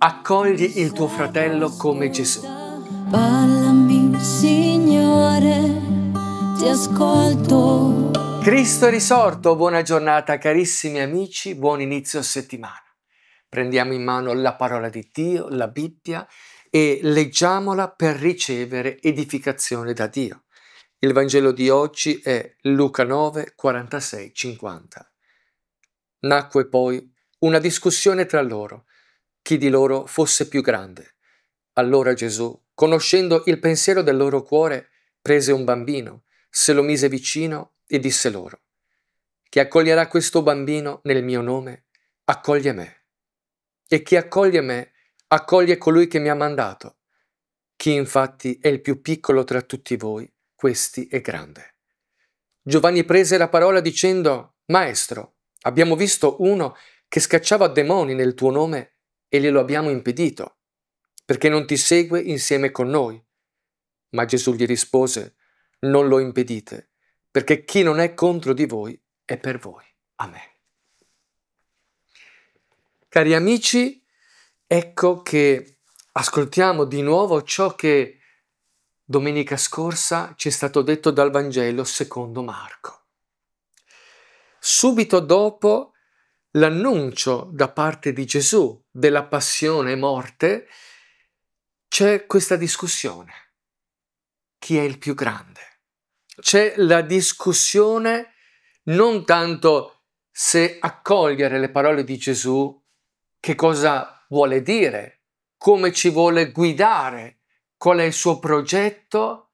Accogli il tuo fratello come Gesù. Parlami, Signore, ti ascolto. Cristo è risorto, buona giornata carissimi amici, buon inizio settimana. Prendiamo in mano la parola di Dio, la Bibbia, e leggiamola per ricevere edificazione da Dio. Il Vangelo di oggi è Luca 9, 46, 50. Nacque poi una discussione tra loro chi di loro fosse più grande. Allora Gesù, conoscendo il pensiero del loro cuore, prese un bambino, se lo mise vicino e disse loro, Chi accoglierà questo bambino nel mio nome, accoglie me. E chi accoglie me, accoglie colui che mi ha mandato. Chi infatti è il più piccolo tra tutti voi, questi è grande. Giovanni prese la parola dicendo, Maestro, abbiamo visto uno che scacciava demoni nel tuo nome e glielo abbiamo impedito, perché non ti segue insieme con noi. Ma Gesù gli rispose, non lo impedite, perché chi non è contro di voi è per voi. Amen. Cari amici, ecco che ascoltiamo di nuovo ciò che domenica scorsa ci è stato detto dal Vangelo secondo Marco. Subito dopo l'annuncio da parte di Gesù della passione e morte, c'è questa discussione. Chi è il più grande? C'è la discussione non tanto se accogliere le parole di Gesù, che cosa vuole dire, come ci vuole guidare, qual è il suo progetto,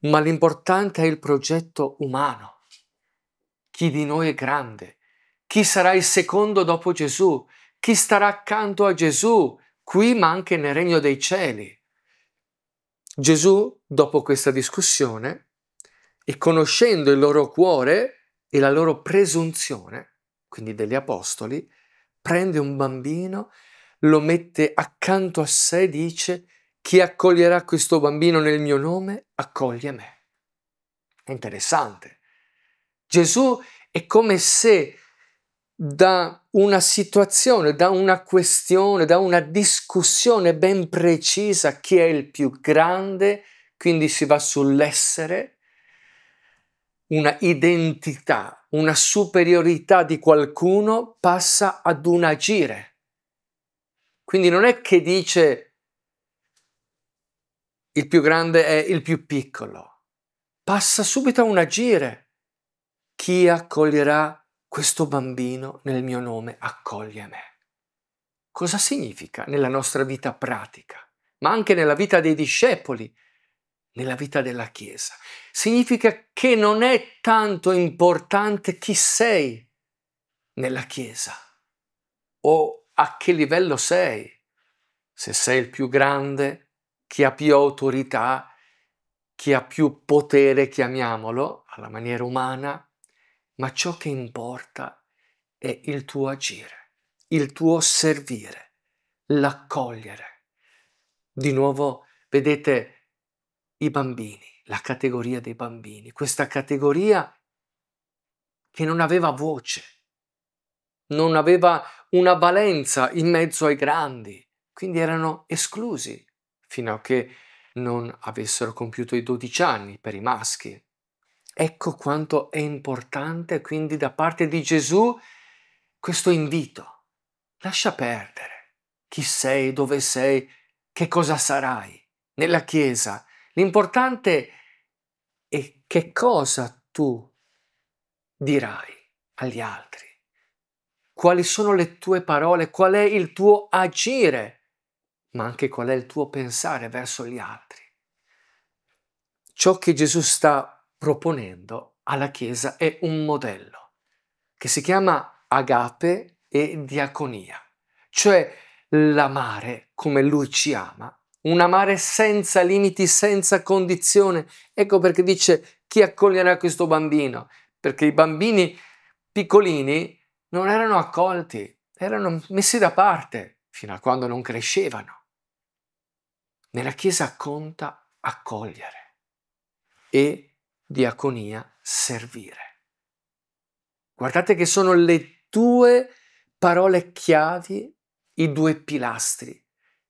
ma l'importante è il progetto umano. Chi di noi è grande? Chi sarà il secondo dopo Gesù? Chi starà accanto a Gesù, qui ma anche nel regno dei cieli? Gesù, dopo questa discussione, e conoscendo il loro cuore e la loro presunzione, quindi degli apostoli, prende un bambino, lo mette accanto a sé e dice chi accoglierà questo bambino nel mio nome, accoglie me. È interessante. Gesù è come se da una situazione, da una questione, da una discussione ben precisa chi è il più grande, quindi si va sull'essere, una identità, una superiorità di qualcuno passa ad un agire. Quindi non è che dice il più grande è il più piccolo, passa subito a un agire. Chi accoglierà questo bambino nel mio nome accoglie me. Cosa significa nella nostra vita pratica, ma anche nella vita dei discepoli, nella vita della Chiesa? Significa che non è tanto importante chi sei nella Chiesa o a che livello sei, se sei il più grande, chi ha più autorità, chi ha più potere, chiamiamolo, alla maniera umana, ma ciò che importa è il tuo agire, il tuo servire, l'accogliere. Di nuovo, vedete i bambini, la categoria dei bambini, questa categoria che non aveva voce, non aveva una valenza in mezzo ai grandi, quindi erano esclusi fino a che non avessero compiuto i 12 anni per i maschi. Ecco quanto è importante quindi da parte di Gesù questo invito. Lascia perdere chi sei, dove sei, che cosa sarai nella Chiesa. L'importante è che cosa tu dirai agli altri. Quali sono le tue parole, qual è il tuo agire, ma anche qual è il tuo pensare verso gli altri. Ciò che Gesù sta proponendo alla Chiesa è un modello che si chiama agape e diaconia, cioè l'amare come lui ci ama, un amare senza limiti, senza condizione. Ecco perché dice chi accoglierà questo bambino, perché i bambini piccolini non erano accolti, erano messi da parte fino a quando non crescevano. Nella Chiesa conta accogliere e diaconia, servire. Guardate che sono le due parole chiavi i due pilastri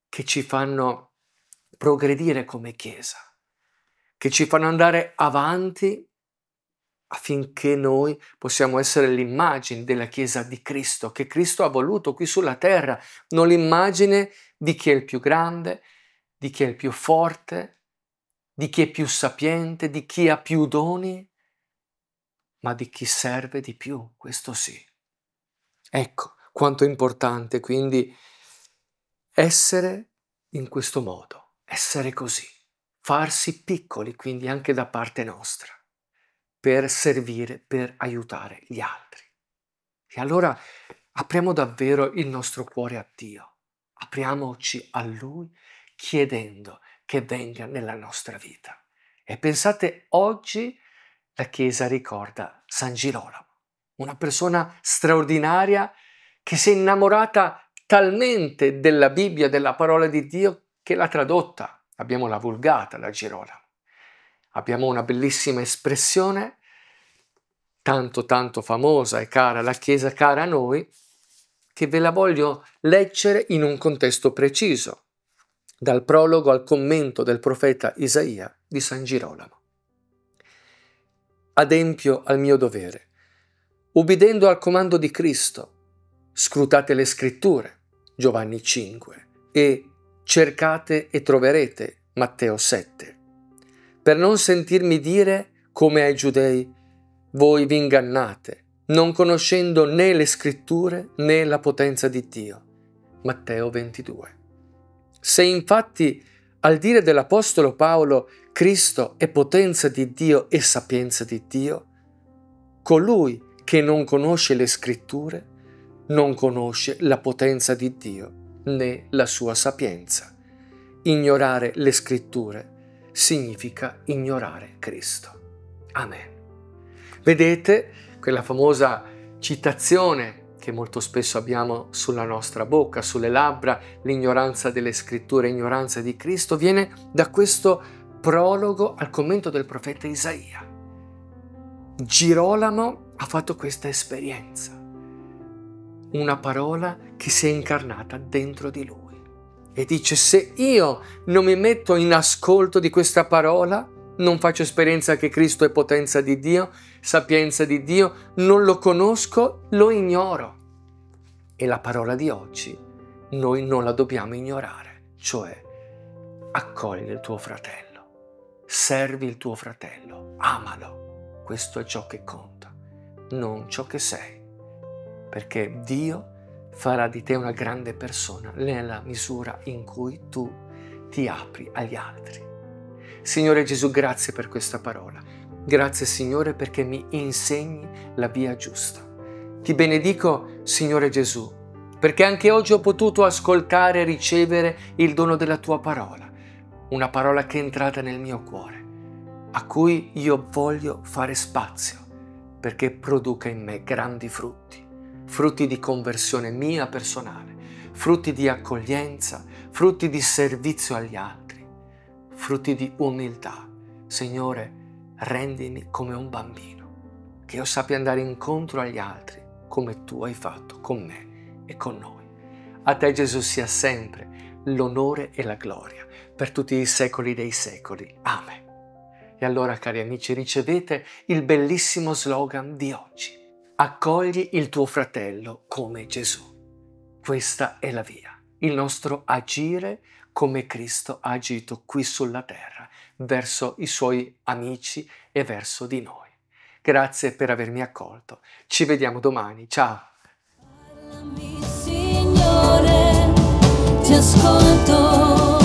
che ci fanno progredire come Chiesa, che ci fanno andare avanti affinché noi possiamo essere l'immagine della Chiesa di Cristo, che Cristo ha voluto qui sulla terra, non l'immagine di chi è il più grande, di chi è il più forte, di chi è più sapiente, di chi ha più doni, ma di chi serve di più, questo sì. Ecco quanto è importante quindi essere in questo modo, essere così, farsi piccoli quindi anche da parte nostra per servire, per aiutare gli altri. E allora apriamo davvero il nostro cuore a Dio, apriamoci a Lui chiedendo che venga nella nostra vita. E pensate, oggi la Chiesa ricorda San Girolamo, una persona straordinaria che si è innamorata talmente della Bibbia, della parola di Dio, che l'ha tradotta. Abbiamo la vulgata da Girolamo abbiamo una bellissima espressione, tanto tanto famosa e cara alla Chiesa, cara a noi, che ve la voglio leggere in un contesto preciso, dal prologo al commento del profeta Isaia di San Girolamo. Adempio al mio dovere, ubbidendo al comando di Cristo, scrutate le scritture, Giovanni 5, e cercate e troverete, Matteo 7 per non sentirmi dire come ai giudei, voi vi ingannate, non conoscendo né le scritture né la potenza di Dio. Matteo 22. Se infatti al dire dell'Apostolo Paolo Cristo è potenza di Dio e sapienza di Dio, colui che non conosce le scritture non conosce la potenza di Dio né la sua sapienza. Ignorare le scritture significa ignorare Cristo. Amen. Vedete quella famosa citazione che molto spesso abbiamo sulla nostra bocca, sulle labbra, l'ignoranza delle scritture, ignoranza di Cristo, viene da questo prologo al commento del profeta Isaia. Girolamo ha fatto questa esperienza, una parola che si è incarnata dentro di lui e dice se io non mi metto in ascolto di questa parola, non faccio esperienza che Cristo è potenza di Dio, sapienza di Dio, non lo conosco, lo ignoro. E la parola di oggi noi non la dobbiamo ignorare, cioè accogli il tuo fratello, servi il tuo fratello, amalo. Questo è ciò che conta, non ciò che sei, perché Dio farà di te una grande persona nella misura in cui tu ti apri agli altri. Signore Gesù, grazie per questa parola. Grazie Signore perché mi insegni la via giusta. Ti benedico, Signore Gesù, perché anche oggi ho potuto ascoltare e ricevere il dono della tua parola, una parola che è entrata nel mio cuore, a cui io voglio fare spazio perché produca in me grandi frutti frutti di conversione mia personale, frutti di accoglienza, frutti di servizio agli altri, frutti di umiltà. Signore, rendimi come un bambino, che io sappia andare incontro agli altri come tu hai fatto con me e con noi. A te Gesù sia sempre l'onore e la gloria per tutti i secoli dei secoli. Amen. E allora, cari amici, ricevete il bellissimo slogan di oggi accogli il tuo fratello come Gesù. Questa è la via, il nostro agire come Cristo ha agito qui sulla terra, verso i suoi amici e verso di noi. Grazie per avermi accolto. Ci vediamo domani. Ciao. Parlami, Signore, ti ascolto.